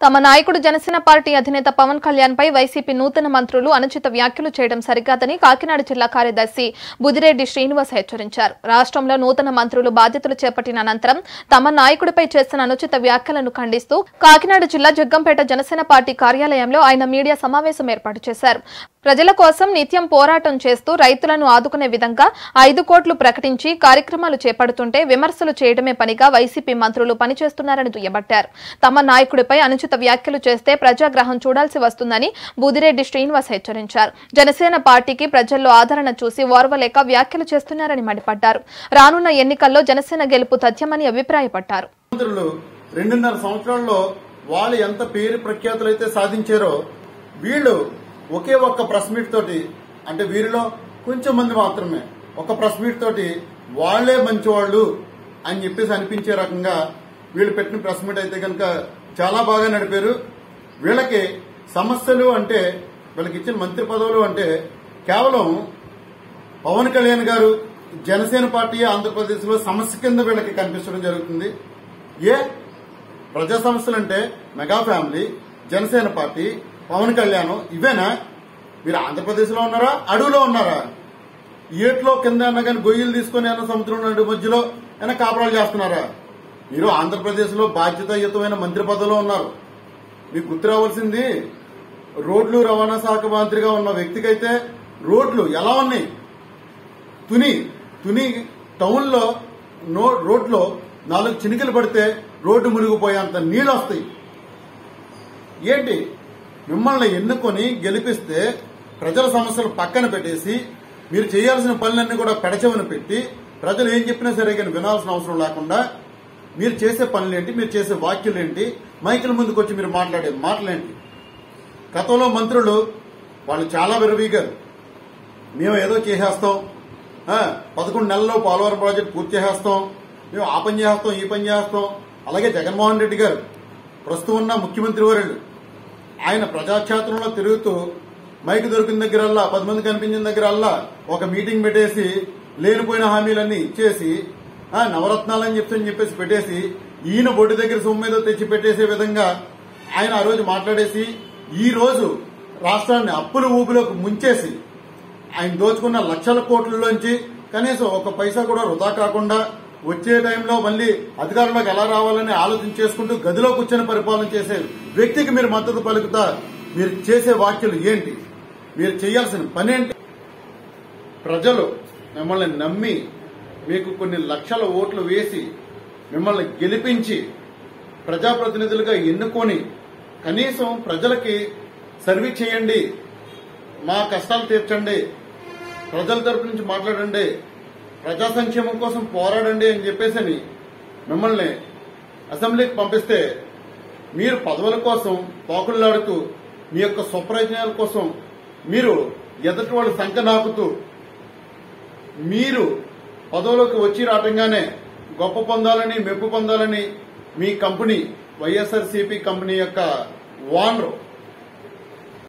తమ నాయకుడు జనసేన పార్టీ అధినేత పవన్ కళ్యాణ్ పై వైసీపీ నూతన మంత్రులు అనుచిత వ్యాఖ్యలు చేయడం సరికాదని కాకినాడ జిల్లా కార్యదర్శి బుదిరెడ్డి శ్రీనివాస్ హెచ్చరించారు. రాష్ట్రంలో నూతన మంత్రులు బాధ్యతలు చేపట్టిన అనంతరం తమ నాయకుడిపై చేసిన అనుచిత వ్యాఖ్యలను ఖండిస్తూ కాకినాడ జిల్లా జగ్గంపేట జనసేన పార్టీ కార్యాలయంలో ఆయన మీడియా సమావేశం ఏర్పాటు చేశారు. ప్రజల కోసం నిత్యం పోరాటం చేస్తూ రైతులను ఆదుకునే విధంగా ఐదు కోట్లు ప్రకటించి కార్యక్రమాలు చేపడుతుంటే విమర్శలు చేయడమే పనిగా వైసీపీ మంత్రులు పనిచేస్తున్నారని దుయ్యబట్టారు. తమ నాయకుడిపై అనుచిత వ్యాఖ్యలు చేస్తే ప్రజాగ్రహం చూడాల్సి వస్తుందని బుదిరెడ్డి శ్రీనివాస్ హెచ్చరించారు. జనసేన పార్టీకి ప్రజల్లో ఆదరణ చూసి ఓర్వలేక వ్యాఖ్యలు చేస్తున్నారని మండిపడ్డారు. రానున్న ఎన్నికల్లో జనసేన గెలుపు తథ్యమని అభిప్రాయపడ్డారు. రెండున్నర సంవత్సరాల్లో వాళ్ళు ఎంత పేరు ప్రఖ్యాతులు అయితే సాధించారో వీళ్ళు ఒకే ఒక్క ప్రెస్ మీట్ తోటి అంటే వీరిలో కొంచెం మంది మాత్రమే ఒక ప్రెస్ మీట్ తోటి వాళ్ళే మంచివాళ్ళు అని చెప్పేసి అనిపించే రకంగా వీళ్ళు పెట్టిన ప్రెస్ మీట్ అయితే కనుక చాలా బాగా నడిపారు. వీళ్ళకి సమస్యలు అంటే వీళ్ళకి ఇచ్చిన మంత్రి పదవులు అంటే కేవలం పవన్ కళ్యాణ్ గారు జనసేన పార్టీ ఆంధ్రప్రదేశ్లో సమస్య కింద వీళ్ళకి కనిపించడం జరుగుతుంది. ఏ? ప్రజా సమస్యలు అంటే mega family Janasena party Pawan Kalyan ఇవేనా? మీరు ఆంధ్రప్రదేశ్లో ఉన్నారా? అడవిలో ఉన్నారా? ఏట్లో కింద అన్న కానీ గొయ్యలు తీసుకుని అన్న సముద్రం నడు మధ్యలో అయినా కాపురాలు చేస్తున్నారా? మీరు ఆంధ్రప్రదేశ్లో బాధ్యతాయుతమైన మంత్రి పదవిలో ఉన్నారు. మీకు గుర్తు రావాల్సింది రోడ్లు రవాణా శాఖ మంత్రిగా ఉన్న వ్యక్తికైతే రోడ్లు ఎలా ఉన్నాయి? తుని తుని టౌన్లో నో రోడ్లో నాలుగు చినికలు పడితే రోడ్డు మునిగిపోయేంత నీళ్ళు వస్తాయి. ఏంటి? మిమ్మల్ని ఎన్నుకొని గెలిపిస్తే ప్రజల సమస్యలు పక్కన పెట్టేసి మీరు చేయాల్సిన పనులన్నీ కూడా పెడచవని పెట్టి ప్రజలు ఏం చెప్పినా సరే కానీ వినాల్సిన అవసరం లేకుండా మీరు చేసే పనులేంటి మీరు చేసే వాక్యులేంటి మైకుల ముందుకు వచ్చి మీరు మాట్లాడే మాటలేంటి? గతంలో మంత్రులు వాళ్ళు చాలా విరవీగారు మేము ఏదో చేసేస్తాం. పదకొండు నెలల్లో పోలవరం ప్రాజెక్ట్ పూర్తి చేసేస్తాం. మేము ఆ పని చేస్తాం ఈ పని చేస్తాం. అలాగే జగన్మోహన్ రెడ్డి గారు ప్రస్తుతం ఉన్న ముఖ్యమంత్రి వర్యులు ఆయన ప్రజాక్షేత్రంలో తిరుగుతూ మైక్ దొరికిన దగ్గరల్లా పది మంది కనిపించిన దగ్గరల్లా ఒక మీటింగ్ పెట్టేసి లేనిపోయిన హామీలన్నీ ఇచ్చేసి నవరత్నాలని చెప్తని చెప్పేసి పెట్టేసి ఈయన బొడ్డు దగ్గర సొమ్ము మీద తెచ్చి పెట్టేసే విధంగా ఆయన ఆ రోజు మాట్లాడేసి ఈ రోజు రాష్ట్రాన్ని అప్పుల ఊపిలోకి ముంచేసి ఆయన దోచుకున్న లక్షల కోట్లలోంచి కనీసం ఒక పైసా కూడా వృధా కాకుండా వచ్చే టైంలో మళ్ళీ అధికారంలోకి ఎలా రావాలని ఆలోచన చేసుకుంటూ గదిలో కూర్చొని పరిపాలన చేసే వ్యక్తికి మీరు మద్దతు పలుకుతా మీరు చేసే వ్యాఖ్యలు ఏంటి? మీరు చేయాల్సిన పని ఏంటి? ప్రజలు మిమ్మల్ని నమ్మి మీకు కొన్ని లక్షల ఓట్లు వేసి మిమ్మల్ని గెలిపించి ప్రజాప్రతినిధులుగా ఎన్నుకొని కనీసం ప్రజలకి సర్వీస్ చేయండి మా కష్టాలు తీర్చండి ప్రజల తరపు నుంచి మాట్లాడండి ప్రజా సంక్షేమం కోసం పోరాడండి అని చెప్పేసి మిమ్మల్ని అసెంబ్లీకి పంపిస్తే మీరు పదవుల కోసం పోకుళ్ళాడుతూ మీ యొక్క స్వప్రయోజనాల కోసం మీరు ఎదుటి వాళ్ళు సంఖ నాకుతూ మీరు పదవులోకి వచ్చి రావటంగానే గొప్ప పొందాలని మెప్పు పొందాలని మీ కంపెనీ వైఎస్ఆర్సీపీ కంపెనీ యొక్క వానరు